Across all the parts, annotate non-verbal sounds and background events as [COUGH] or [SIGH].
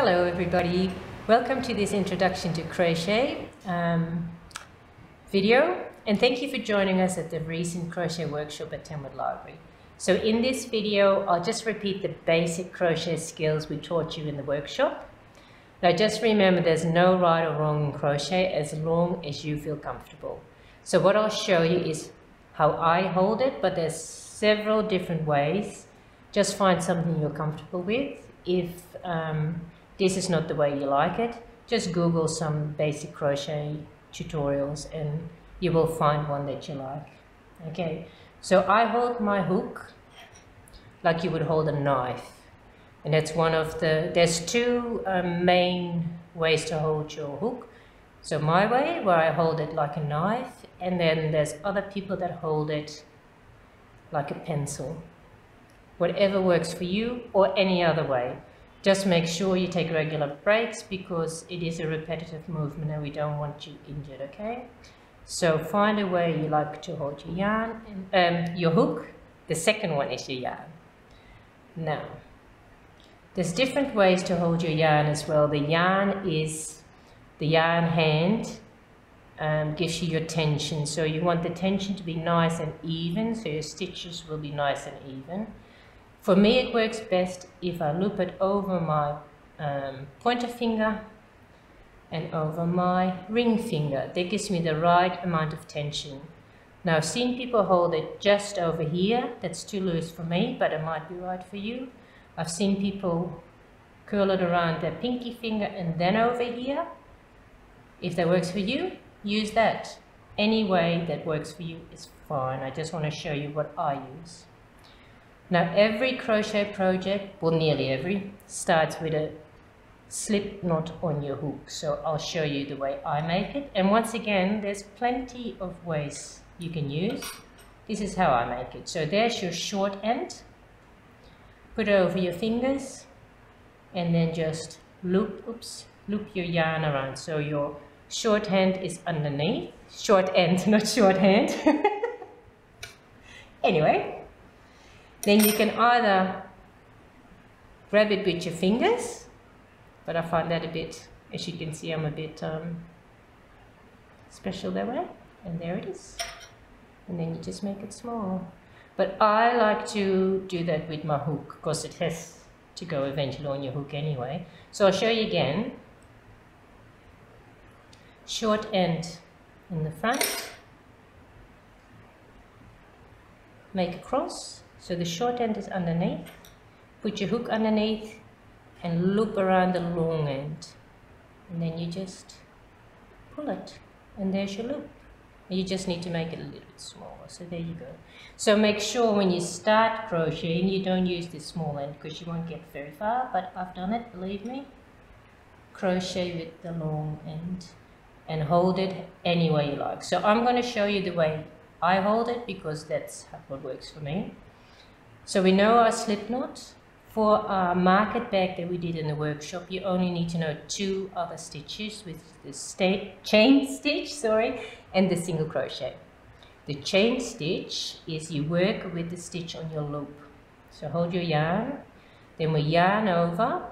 Hello everybody, welcome to this introduction to crochet um, video and thank you for joining us at the recent crochet workshop at Tamworth Library. So in this video I'll just repeat the basic crochet skills we taught you in the workshop. Now just remember there's no right or wrong in crochet as long as you feel comfortable. So what I'll show you is how I hold it but there's several different ways. Just find something you're comfortable with. If um, this is not the way you like it, just Google some basic crochet tutorials and you will find one that you like. Okay, so I hold my hook like you would hold a knife. And that's one of the, there's two um, main ways to hold your hook. So my way, where I hold it like a knife, and then there's other people that hold it like a pencil. Whatever works for you or any other way. Just make sure you take regular breaks because it is a repetitive movement and we don't want you injured, okay? So find a way you like to hold your yarn, and, um, your hook. The second one is your yarn. Now, there's different ways to hold your yarn as well. The yarn is, the yarn hand um, gives you your tension. So you want the tension to be nice and even, so your stitches will be nice and even. For me, it works best if I loop it over my um, pointer finger and over my ring finger. That gives me the right amount of tension. Now, I've seen people hold it just over here. That's too loose for me, but it might be right for you. I've seen people curl it around their pinky finger and then over here. If that works for you, use that. Any way that works for you is fine. I just want to show you what I use. Now every crochet project, well nearly every, starts with a slip knot on your hook. So I'll show you the way I make it. And once again, there's plenty of ways you can use. This is how I make it. So there's your short end. Put it over your fingers and then just loop, oops, loop your yarn around. So your short hand is underneath. Short end, [LAUGHS] not short hand. [LAUGHS] anyway, then you can either grab it with your fingers, but I find that a bit, as you can see, I'm a bit um, special that way. And there it is. And then you just make it small. But I like to do that with my hook because it has to go eventually on your hook anyway. So I'll show you again. Short end in the front. Make a cross so the short end is underneath. Put your hook underneath and loop around the long end. And then you just pull it and there's your loop. You just need to make it a little bit smaller. So there you go. So make sure when you start crocheting, you don't use the small end because you won't get very far. But I've done it, believe me. Crochet with the long end and hold it any way you like. So I'm going to show you the way I hold it because that's what works for me. So we know our slip knot. For our market bag that we did in the workshop, you only need to know two other stitches with the chain stitch, sorry, and the single crochet. The chain stitch is you work with the stitch on your loop. So hold your yarn, then we yarn over,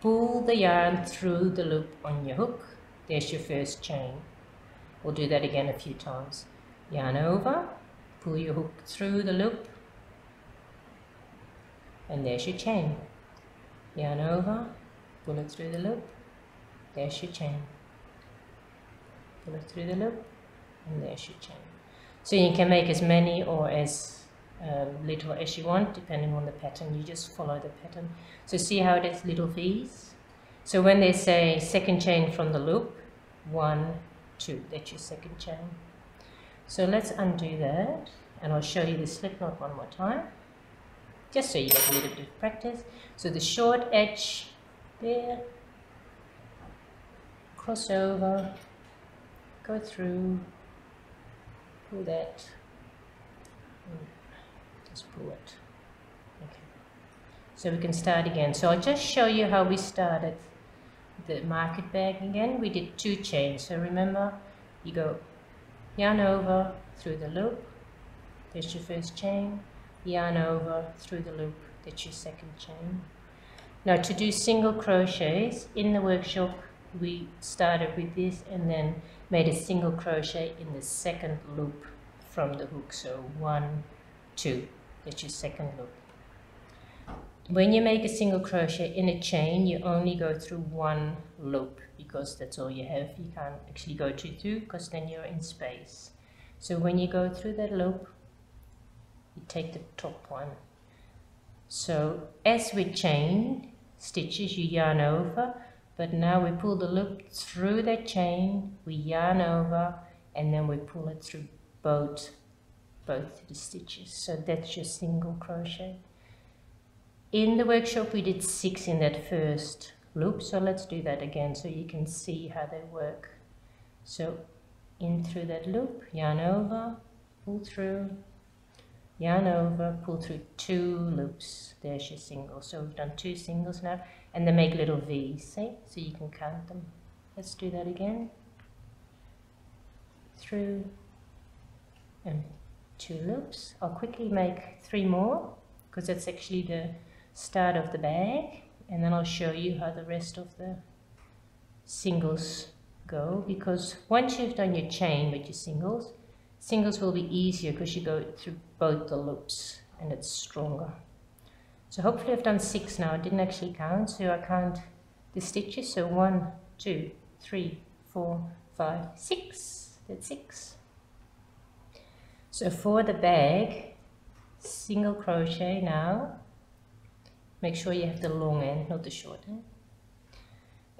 pull the yarn through the loop on your hook. There's your first chain. We'll do that again a few times. Yarn over, pull your hook through the loop, and there's your chain. Yarn over, pull it through the loop, there's your chain. Pull it through the loop, and there's your chain. So you can make as many or as um, little as you want, depending on the pattern. You just follow the pattern. So see how it is little V's? So when they say second chain from the loop, one, two, that's your second chain. So let's undo that, and I'll show you the slip knot one more time just so you get a little bit of practice. So the short edge there, cross over, go through, pull that, hmm. just pull it. Okay. So we can start again. So I'll just show you how we started the market bag again. We did two chains. So remember, you go yarn over through the loop, there's your first chain, yarn over through the loop that's your second chain. Now to do single crochets in the workshop we started with this and then made a single crochet in the second loop from the hook. So one two that's your second loop. When you make a single crochet in a chain you only go through one loop because that's all you have. You can't actually go to two because then you're in space. So when you go through that loop you take the top one. So as we chain stitches you yarn over but now we pull the loop through that chain we yarn over and then we pull it through both both the stitches. So that's your single crochet. In the workshop we did six in that first loop so let's do that again so you can see how they work. So in through that loop yarn over pull through yarn over pull through two loops. There's your single. So we've done two singles now. And they make little V's see? So you can count them. Let's do that again. Through. And two loops. I'll quickly make three more because that's actually the start of the bag. And then I'll show you how the rest of the singles go. Because once you've done your chain with your singles singles will be easier because you go through both the loops and it's stronger. So hopefully I've done six now. I didn't actually count so I count the stitches. So one two three four five six. That's six. So for the bag single crochet now. Make sure you have the long end, not the short end.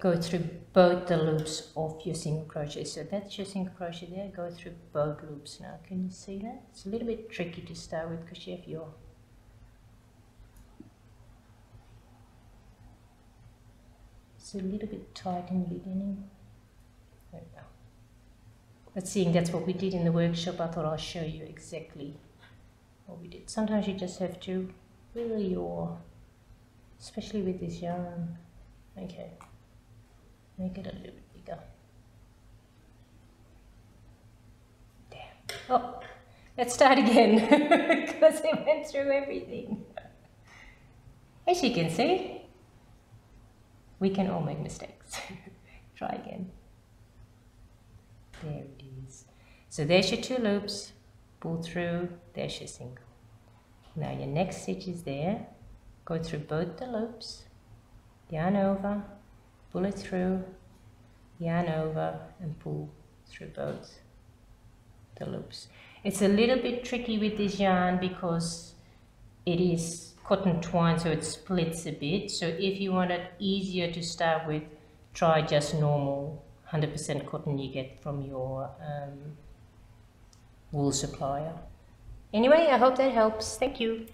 Go through both the loops of your single crochet. So that's your single crochet there. Go through both loops now. Can you see that? It's a little bit tricky to start with because you have your It's a little bit tight in the beginning. But seeing that's what we did in the workshop, I thought I'll show you exactly what we did. Sometimes you just have to really your especially with this yarn. Okay, make it a little bit bigger. There. Oh, let's start again [LAUGHS] because it went through everything. As you can see, we can all make mistakes. [LAUGHS] Try again. There it is. So there's your two loops, pull through, there's your single. Now your next stitch is there, Go through both the loops, yarn over, pull it through, yarn over and pull through both the loops. It's a little bit tricky with this yarn because it is cotton twine so it splits a bit. So if you want it easier to start with, try just normal 100% cotton you get from your um, wool supplier. Anyway, I hope that helps. Thank you.